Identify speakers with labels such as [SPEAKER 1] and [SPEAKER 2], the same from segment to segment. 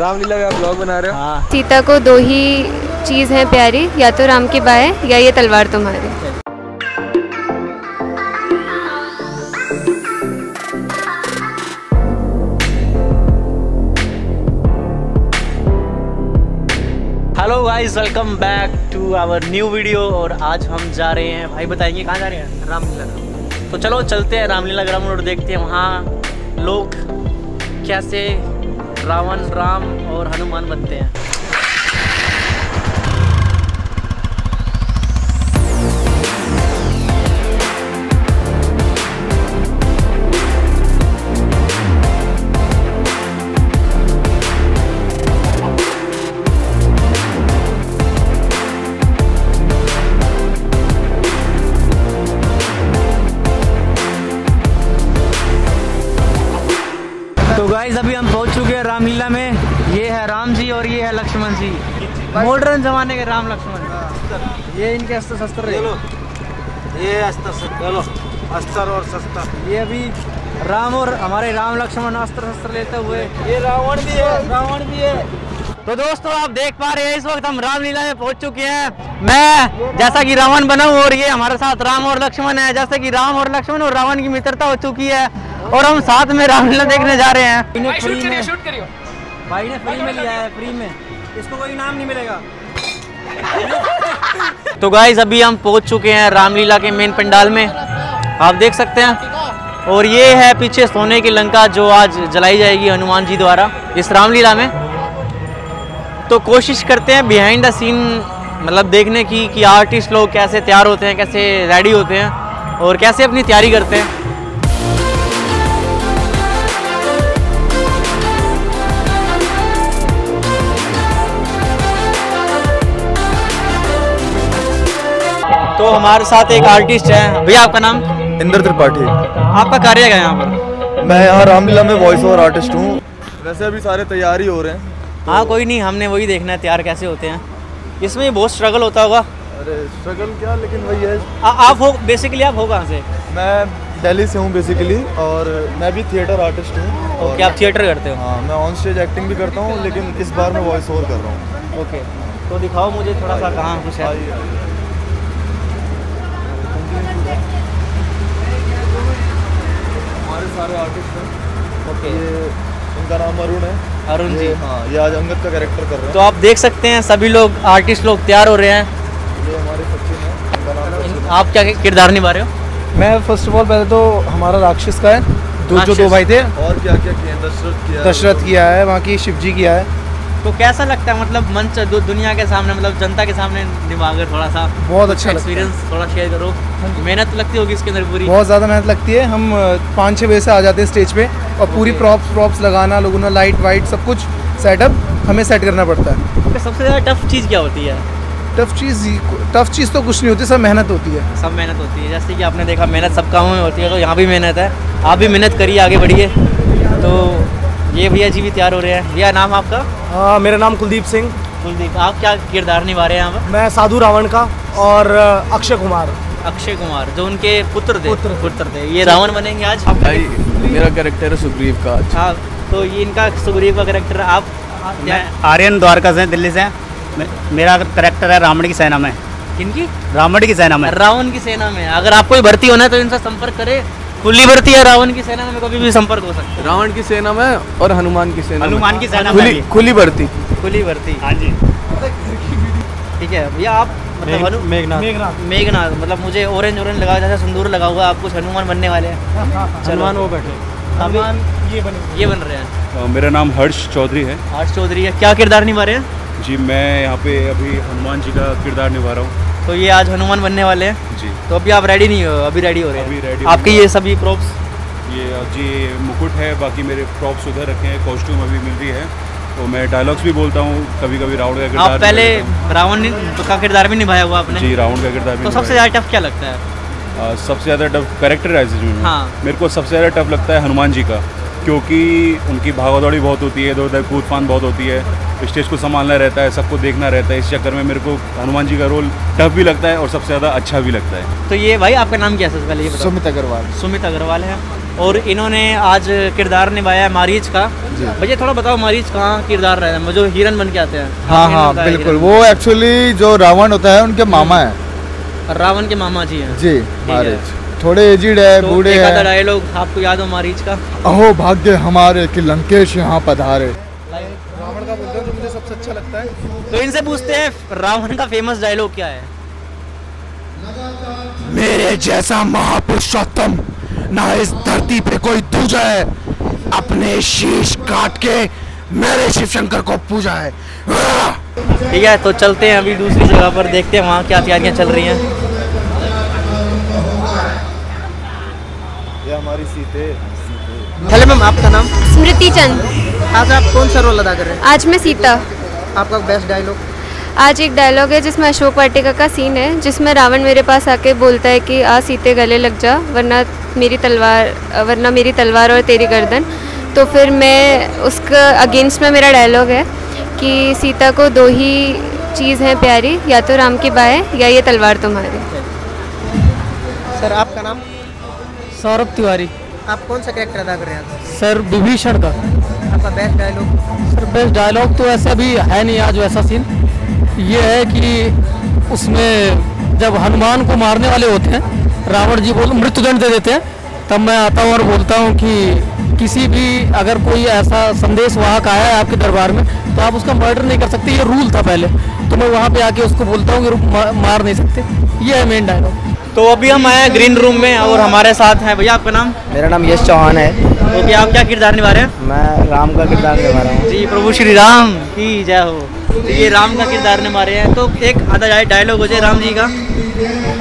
[SPEAKER 1] रामलीला का ब्लॉग बना रहे हो?
[SPEAKER 2] हाँ।
[SPEAKER 3] सीता को दो ही चीज़ है प्यारी या तो राम की बाएँ या ये तलवार तुम्हारी।
[SPEAKER 2] Hello guys welcome back to our new video और आज हम जा रहे हैं। भाई बताएँगे कहाँ जा रहे हैं? रामलीला। तो चलो चलते हैं रामलीला ग्राउंड और देखते हैं वहाँ लोग कैसे रावण, राम और हनुमान बनते हैं। गाइस अभी हम पहुँच चुके हैं रामलीला में। ये है राम जी और ये है लक्ष्मण जी। मॉडर्न जमाने के राम लक्ष्मण। ये इनके अस्त्र शस्त्र
[SPEAKER 1] ये अस्तर चलो। अस्तर और शस्त्र।
[SPEAKER 2] ये अभी राम और हमारे राम लक्ष्मण अस्त्र शस्त्र लेते हुए।
[SPEAKER 1] ये रावण भी है। रावण भी है।
[SPEAKER 2] तो दोस्तों आप देख पा रहे हैं इस वक्त हम रामलीला में पहुँच चुके हैं। मैं जैसा कि रावण बना हूँ और ये हमारे साथ राम और लक्ष्मण है जैसे कि राम और लक्ष्मण और रावण की मित्रता हो चुकी है। और हम साथ में रामलीला देखने जा रहे हैं।
[SPEAKER 4] भाई शूट शूट करियो।
[SPEAKER 2] भाई ने फ्री में लिया है फ्री में। इसको कोई इनाम नहीं मिलेगा। तो गाइज़ अभी हम पहुँच चुके हैं रामलीला के मेन पंडाल में। आप देख सकते हैं। और ये है पीछे सोने की लंका जो आज जलाई जाएगी हनुमान जी द्वारा इस रामलीला में। तो कोशिश करते हैं बिहाइंड द सीन मतलब देखने की कि आर्टिस्ट लोग कैसे तैयार होते हैं कैसे रेडी होते हैं और कैसे अपनी तैयारी करते हैं। तो हमारे साथ एक आर्टिस्ट है। भैया आपका नाम?
[SPEAKER 1] इंद्र त्रिपाठी।
[SPEAKER 2] आपका कार्य क्या है यहाँ पर?
[SPEAKER 1] मैं यहाँ रामलीला में वॉइस ओवर आर्टिस्ट हूँ। वैसे अभी सारे तैयारी हो रहे हैं।
[SPEAKER 2] हाँ कोई नहीं हमने वही देखना है तैयार कैसे होते हैं। इसमें बहुत स्ट्रगल होता होगा।
[SPEAKER 1] अरे स्ट्रगल क्या? लेकिन वही है।
[SPEAKER 2] आ, आप हो बेसिकली आप हो कहाँ से?
[SPEAKER 1] मैं दिल्ली से हूँ बेसिकली और मैं भी थिएटर आर्टिस्ट हूँ। और
[SPEAKER 2] ओके आप थिएटर करते हो?
[SPEAKER 1] हाँ मैं ऑन स्टेज एक्टिंग भी करता हूँ लेकिन इस बार मैं वॉइस ओवर कर रहा हूँ।
[SPEAKER 2] ओके तो दिखाओ मुझे थोड़ा सा कहाँ कुछ है।
[SPEAKER 1] हमारे सारे आर्टिस्ट हैं।
[SPEAKER 2] ओके
[SPEAKER 1] ये नाम अरुण है।
[SPEAKER 2] अरुण जी।
[SPEAKER 1] हाँ ये आज अंगद का कैरेक्टर कर रहे
[SPEAKER 2] तो आप देख सकते हैं सभी लोग आर्टिस्ट लोग तैयार हो रहे हैं।
[SPEAKER 1] हैं ये हमारे सचिन है इनका नाम सचिन
[SPEAKER 2] आप क्या किरदार निभा रहे हो?
[SPEAKER 5] मैं फ़र्स्ट ऑफ़ ऑल पहले तो हमारा राक्षस का है। दो जो दो भाई थे।
[SPEAKER 1] और क्या क्या हैं? दशरथ किया
[SPEAKER 5] दशरथ किया है वहाँ की शिव जी किया है।
[SPEAKER 2] तो कैसा लगता है? मतलब मंच दु, दुनिया के सामने मतलब जनता के सामने निभा कर थोड़ा सा
[SPEAKER 5] बहुत अच्छा
[SPEAKER 2] एक्सपीरियंस थोड़ा शेयर करो। मेहनत लगती होगी इसके अंदर पूरी।
[SPEAKER 5] बहुत ज़्यादा मेहनत लगती है। हम पाँच छः बजे से आ जाते हैं स्टेज पे और पूरी प्रॉप्स प्रॉप्स लगाना लोगों ने लाइट वाइट सब कुछ सेटअप हमें सेट करना पड़ता है।
[SPEAKER 2] तो सबसे ज़्यादा टफ चीज़ क्या होती है?
[SPEAKER 5] टफ चीज़ टफ चीज़ तो कुछ नहीं होती सब मेहनत होती है।
[SPEAKER 2] सब मेहनत होती है। जैसे कि आपने देखा मेहनत सब कामों में होती है तो यहाँ भी मेहनत है। आप भी मेहनत करिए आगे बढ़िए। तो ये भैया जी भी तैयार हो रहे हैं। भैया नाम आपका?
[SPEAKER 5] हाँ मेरा नाम कुलदीप सिंह।
[SPEAKER 2] कुलदीप आप क्या किरदार निभा रहे हैं यहाँ
[SPEAKER 5] मैं साधु रावण का और अक्षय कुमार।
[SPEAKER 2] अक्षय कुमार जो उनके पुत्र थे।
[SPEAKER 5] पुत्र। थे।
[SPEAKER 2] पुत्र थे। ये रावण बनेंगे आज?
[SPEAKER 1] भाई मेरा कैरेक्टर है सुग्रीव का
[SPEAKER 2] हाँ तो ये इनका सुग्रीव का करेक्टर आप
[SPEAKER 6] मैं आर्यन द्वारका से दिल्ली से मेरा करेक्टर है रावण की सेना में।
[SPEAKER 2] किनकी?
[SPEAKER 6] रावण की सेना में।
[SPEAKER 2] रावण की सेना में। अगर आपको भर्ती होना है तो इनसे संपर्क करें। खुली भर्ती है रावण की सेना में कभी भी संपर्क हो सकता है।
[SPEAKER 1] रावण की सेना में और हनुमान की सेना
[SPEAKER 6] हनुमान की सेना में
[SPEAKER 1] खुली
[SPEAKER 6] भी।
[SPEAKER 1] खुली भर्ती।
[SPEAKER 2] खुली भर्ती।
[SPEAKER 6] हाँ जी।
[SPEAKER 2] ठीक है भैया आप मतलब
[SPEAKER 5] मेघनाथ।
[SPEAKER 2] मेघनाथ। मतलब मुझे ऑरेंज ऑरेंज लगा जैसे सिंदूर लगा हुआ है, आप कुछ हनुमान बनने वाले हैं। हनुमान वो बैठे हनुमान
[SPEAKER 5] ये बने
[SPEAKER 2] ये बन रहे हैं।
[SPEAKER 7] मेरा नाम हर्ष चौधरी है।
[SPEAKER 2] हर्ष चौधरी है। क्या किरदार निभा रहे हैं?
[SPEAKER 7] जी मैं यहाँ पे अभी हनुमान जी का किरदार निभा रहा हूँ।
[SPEAKER 2] तो ये आज हनुमान बनने वाले हैं।
[SPEAKER 7] जी।
[SPEAKER 2] तो अभी आप रेडी नहीं हो? अभी रेडी हो रहे हैं?
[SPEAKER 7] अभी
[SPEAKER 2] आपके ये सभी प्रॉप्स
[SPEAKER 7] ये जी मुकुट है बाकी मेरे प्रॉप्स उधर रखे हैं कॉस्ट्यूम अभी मिल रही है। तो मैं डायलॉग्स भी बोलता हूँ कभी कभी रावण का किरदार
[SPEAKER 2] आप पहले रावण का किरदार भी निभाया हुआ आपने?
[SPEAKER 7] जी रावण का किरदार
[SPEAKER 2] तो सबसे ज़्यादा टफ क्या लगता है?
[SPEAKER 7] सबसे ज़्यादा टफ कैरेक्टराइजेशन
[SPEAKER 2] हाँ।
[SPEAKER 7] मेरे को सबसे ज़्यादा टफ लगता है हनुमान जी का। क्योंकि उनकी भागा दौड़ी बहुत होती है इधर उधर कूद फान बहुत होती है स्टेज को संभालना रहता है सबको देखना रहता है। इस चक्कर में मेरे को हनुमान जी का रोल टफ भी लगता है और सबसे ज़्यादा अच्छा भी लगता है।
[SPEAKER 2] तो ये भाई आपका नाम क्या है सबसे पहले ये
[SPEAKER 5] सुमित अग्रवाल।
[SPEAKER 2] सुमित अग्रवाल है। और इन्होंने आज किरदार निभाया है मारीच का। भैया थोड़ा बताओ मारीच कहाँ किरदार रहा है? जो हिरन बन के आते हैं।
[SPEAKER 1] हाँ हाँ बिल्कुल। वो एक्चुअली जो रावण होता है उनके मामा है।
[SPEAKER 2] रावण के मामा जी हैं।
[SPEAKER 1] जी
[SPEAKER 2] है।
[SPEAKER 1] थोड़े एजिड है
[SPEAKER 2] तो
[SPEAKER 1] बूढ़े हैं।
[SPEAKER 2] डायलॉग आपको याद हो मारीच का
[SPEAKER 1] अहो भाग्य हमारे कि लंकेश यहाँ पधारे।
[SPEAKER 5] रावण का बोलते हैं जो मुझे सबसे अच्छा लगता है।
[SPEAKER 2] तो इनसे पूछते हैं रावण का फ़ेमस डायलॉग क्या है?
[SPEAKER 4] मेरे जैसा महापुरुषोत्तम ना इस धरती पे कोई दूजा है। अपने शीश काट के मेरे शिव शंकर को पूजा है।
[SPEAKER 2] ठीक है तो चलते हैं अभी दूसरी जगह पर देखते हैं वहाँ क्या तैयारियाँ चल रही हैं।
[SPEAKER 1] हमारी सीते
[SPEAKER 2] हेलो मैम आपका नाम?
[SPEAKER 3] स्मृति चंद।
[SPEAKER 2] आज आप कौन सा रोल अदा कर रहे हैं?
[SPEAKER 3] आज मैं सीता।
[SPEAKER 2] आपका बेस्ट डायलॉग
[SPEAKER 3] आज एक डायलॉग है जिसमें अशोक वाटिका का सीन है जिसमें रावण मेरे पास आके बोलता है कि आ सीते गले लग जा वरना मेरी तलवार वरना मेरी तलवार और तेरी गर्दन। तो फिर मैं उसका अगेंस्ट में मेरा डायलॉग है कि सीता को दो ही चीज़ हैं प्यारी या तो राम की बाहें या ये तलवार तुम्हारी।
[SPEAKER 2] सर आपका नाम?
[SPEAKER 8] सौरभ तिवारी।
[SPEAKER 2] आप कौन सा कैरेक्टर अदा कर रहे हैं?
[SPEAKER 8] सर विभीषण का।
[SPEAKER 2] आपका best dialogue
[SPEAKER 8] sir best dialogue तो ऐसा भी है नहीं आज वैसा सीन ये है कि उसमें जब हनुमान को मारने वाले होते हैं रावण जी बोल मृत्युदंड दे देते हैं तब मैं आता हूँ और बोलता हूँ कि किसी भी अगर कोई ऐसा संदेश वाहक आया है आपके दरबार में तो आप उसका मर्डर नहीं कर सकते ये रूल था पहले। तो मैं वहाँ पे आके उसको बोलता हूँ कि मार नहीं सकते। ये है मेन डायलॉग
[SPEAKER 2] तो अभी हम आए हैं ग्रीन रूम में और हमारे साथ हैं। भैया आपका नाम?
[SPEAKER 6] मेरा नाम यश चौहान है।
[SPEAKER 2] ओके आप क्या किरदार निभा रहे हैं?
[SPEAKER 6] मैं राम का किरदार निभा रहा हूँ।
[SPEAKER 2] जी प्रभु श्री राम की जय हो। तो ये राम का किरदार निभा रहे हैं। तो एक आधा डायलॉग हो जाए राम जी का।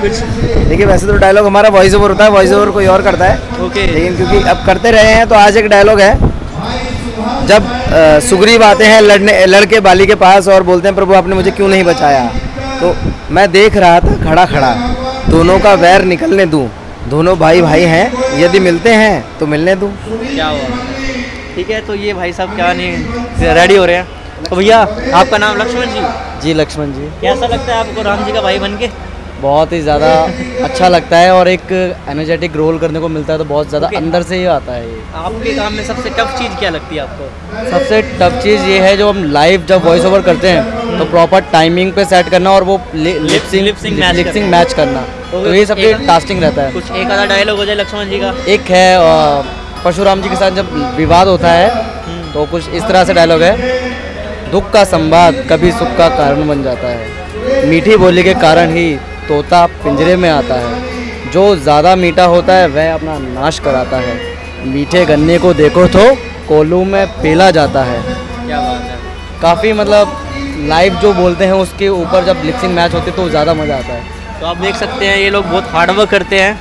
[SPEAKER 2] कुछ
[SPEAKER 6] देखिए वैसे तो डायलॉग हमारा वॉइस ओवर होता है वॉइस ओवर कोई और करता है।
[SPEAKER 2] ओके।
[SPEAKER 6] लेकिन क्योंकि अब करते रहे हैं तो आज एक डायलॉग है। जब सुग्रीव आते हैं लड़ने लड़के बाली के पास और बोलते हैं प्रभु आपने मुझे क्यों नहीं बचाया? तो मैं देख रहा था खड़ा खड़ा दोनों का वैर निकलने दूँ। दोनों भाई भाई हैं यदि मिलते हैं तो मिलने दूँ।
[SPEAKER 2] क्या हुआ? ठीक है तो ये भाई साहब क्या नहीं रेडी हो रहे हैं? तो भैया आपका नाम लक्ष्मण जी?
[SPEAKER 6] जी लक्ष्मण जी।
[SPEAKER 2] कैसा लगता है आपको राम जी का भाई बन के?
[SPEAKER 6] बहुत ही ज़्यादा अच्छा लगता है और एक एनर्जेटिक रोल करने को मिलता है तो बहुत ज़्यादा
[SPEAKER 2] Okay.
[SPEAKER 6] अंदर से ही आता है ये।
[SPEAKER 2] आपके काम में सबसे टफ चीज़ क्या लगती है आपको?
[SPEAKER 6] सबसे टफ चीज़ ये है जो हम लाइव जब वॉइस ओवर करते हैं तो प्रॉपर टाइमिंग पे सेट करना और वो लिपसिंग लिपसिंग
[SPEAKER 2] करना।
[SPEAKER 6] मैच करना।
[SPEAKER 2] तो
[SPEAKER 6] तो ये सबसे टास्टिंग रहता है।
[SPEAKER 2] कुछ एक आधा डायलॉग हो जाए लक्ष्मण जी का।
[SPEAKER 6] एक है परशुराम जी के साथ जब विवाद होता है तो कुछ इस तरह से डायलॉग है। दुख का संवाद कभी सुख का कारण बन जाता है। मीठी बोली के कारण ही तोता पिंजरे में आता है। जो ज़्यादा मीठा होता है वह अपना नाश कराता है। मीठे गन्ने को देखो तो कोलू में पेला जाता है।
[SPEAKER 2] क्या बात है।
[SPEAKER 6] काफ़ी मतलब लाइव जो बोलते हैं उसके ऊपर जब लिपसिंग मैच होती है तो ज़्यादा मज़ा आता है।
[SPEAKER 2] तो आप देख सकते हैं ये लोग बहुत हार्डवर्क करते हैं।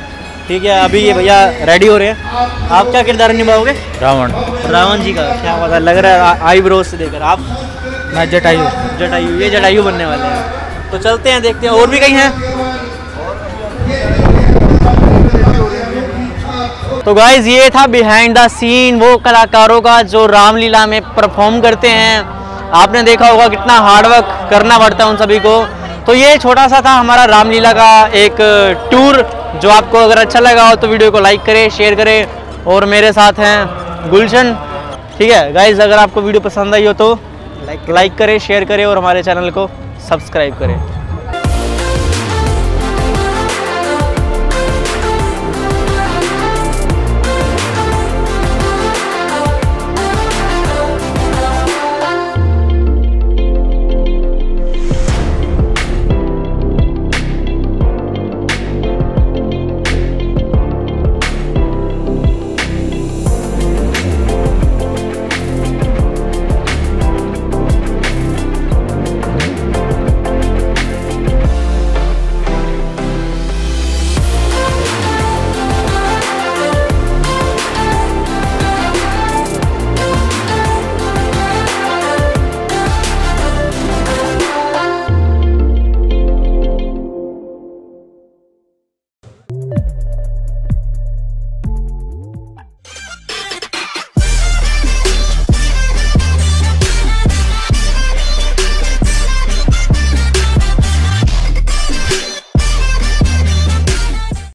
[SPEAKER 2] ठीक है अभी ये भैया रेडी हो रहे हैं। आप क्या किरदार निभाओगे?
[SPEAKER 6] रावण।
[SPEAKER 2] रावण जी का क्या पता लग रहा है आई ब्रोज से देखकर। आप?
[SPEAKER 6] मैं जटायु।
[SPEAKER 2] जटायु ये जटायु बनने वाले हैं। तो चलते हैं, देखते हैं, और भी कहीं हैं। तो गाइज़ ये था बिहाइंड द सीन वो कलाकारों का जो रामलीला में परफॉर्म करते हैं। आपने देखा होगा कितना हार्डवर्क करना पड़ता है उन सभी को। तो ये छोटा सा था हमारा रामलीला का एक टूर जो आपको अगर अच्छा लगा हो तो वीडियो को लाइक करें शेयर करें, और मेरे साथ हैं गुलशन। ठीक है गाइज़ अगर आपको वीडियो पसंद आई हो तो लाइक करें शेयर करें, और हमारे चैनल को। सब्सक्राइब करें।